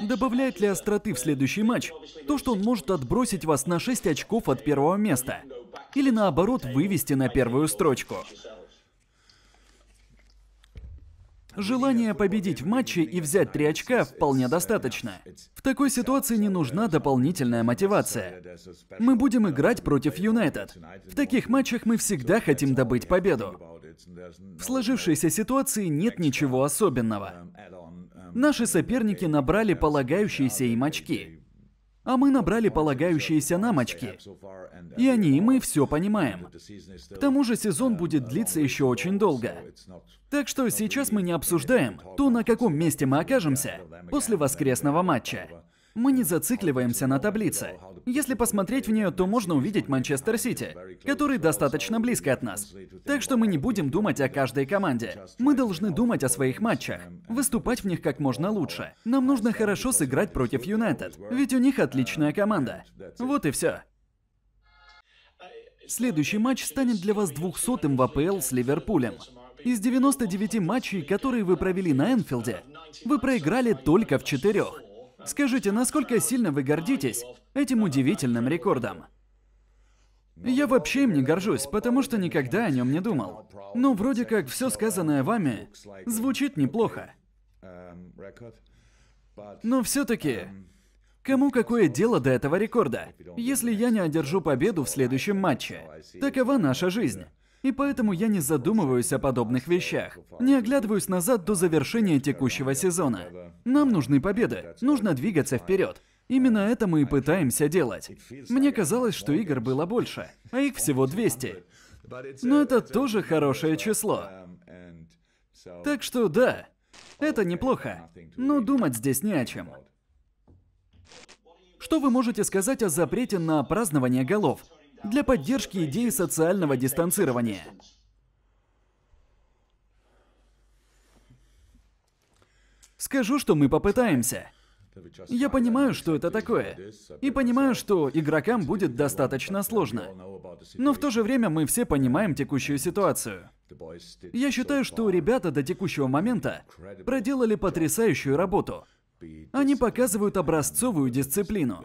Добавляет ли остроты в следующий матч то, что он может отбросить вас на 6 очков от первого места? Или наоборот вывести на первую строчку? Желание победить в матче и взять три очка вполне достаточно. В такой ситуации не нужна дополнительная мотивация. Мы будем играть против Юнайтед. В таких матчах мы всегда хотим добыть победу. В сложившейся ситуации нет ничего особенного. Наши соперники набрали полагающиеся им очки. А мы набрали полагающиеся нам очки. И они, и мы все понимаем. К тому же сезон будет длиться еще очень долго. Так что сейчас мы не обсуждаем то, на каком месте мы окажемся после воскресного матча. Мы не зацикливаемся на таблице. Если посмотреть в нее, то можно увидеть Манчестер Сити, который достаточно близко от нас. Так что мы не будем думать о каждой команде. Мы должны думать о своих матчах, выступать в них как можно лучше. Нам нужно хорошо сыграть против Юнайтед, ведь у них отличная команда. Вот и все. Следующий матч станет для вас 200-м в АПЛ с Ливерпулем. Из 99 матчей, которые вы провели на Энфилде, вы проиграли только в четырех. Скажите, насколько сильно вы гордитесь этим удивительным рекордом? Я вообще им не горжусь, потому что никогда о нем не думал. Но вроде как все сказанное вами звучит неплохо. Но все-таки, кому какое дело до этого рекорда, если я не одержу победу в следующем матче? Такова наша жизнь. И поэтому я не задумываюсь о подобных вещах. Не оглядываюсь назад до завершения текущего сезона. Нам нужны победы. Нужно двигаться вперед. Именно это мы и пытаемся делать. Мне казалось, что игр было больше, а их всего 200. Но это тоже хорошее число. Так что да, это неплохо. Но думать здесь не о чем. Что вы можете сказать о запрете на празднование голов? Для поддержки идеи социального дистанцирования. Скажу, что мы попытаемся. Я понимаю, что это такое. И понимаю, что игрокам будет достаточно сложно. Но в то же время мы все понимаем текущую ситуацию. Я считаю, что ребята до текущего момента проделали потрясающую работу. Они показывают образцовую дисциплину.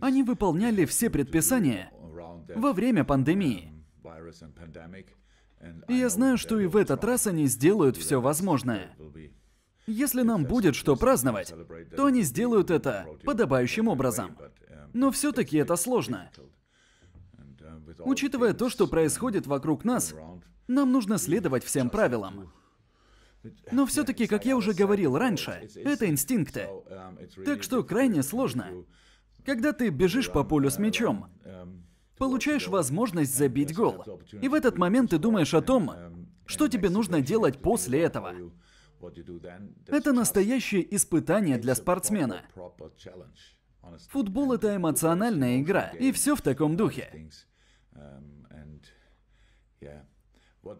Они выполняли все предписания во время пандемии. И я знаю, что и в этот раз они сделают все возможное. Если нам будет что праздновать, то они сделают это подобающим образом. Но все-таки это сложно. Учитывая то, что происходит вокруг нас, нам нужно следовать всем правилам. Но все-таки, как я уже говорил раньше, это инстинкты. Так что крайне сложно. Когда ты бежишь по полю с мячом, получаешь возможность забить гол. И в этот момент ты думаешь о том, что тебе нужно делать после этого. Это настоящее испытание для спортсмена. Футбол — это эмоциональная игра, и все в таком духе.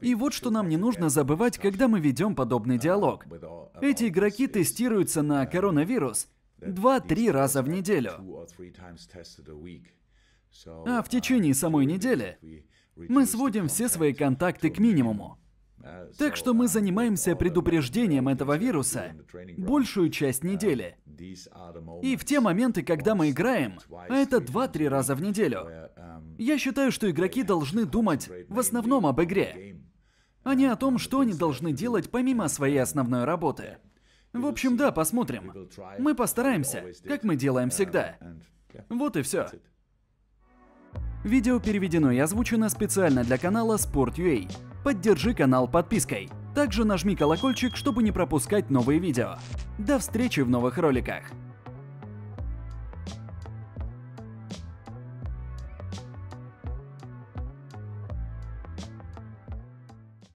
И вот что нам не нужно забывать, когда мы ведем подобный диалог. Эти игроки тестируются на коронавирус 2-3 раза в неделю. А в течение самой недели мы сводим все свои контакты к минимуму. Так что мы занимаемся предупреждением этого вируса большую часть недели. И в те моменты, когда мы играем, а это 2-3 раза в неделю, я считаю, что игроки должны думать в основном об игре, а не о том, что они должны делать помимо своей основной работы. В общем, да, посмотрим. Мы постараемся, как мы делаем всегда. Вот и все. Видео переведено и озвучено специально для канала Sport.ua. Поддержи канал подпиской. Также нажми колокольчик, чтобы не пропускать новые видео. До встречи в новых роликах.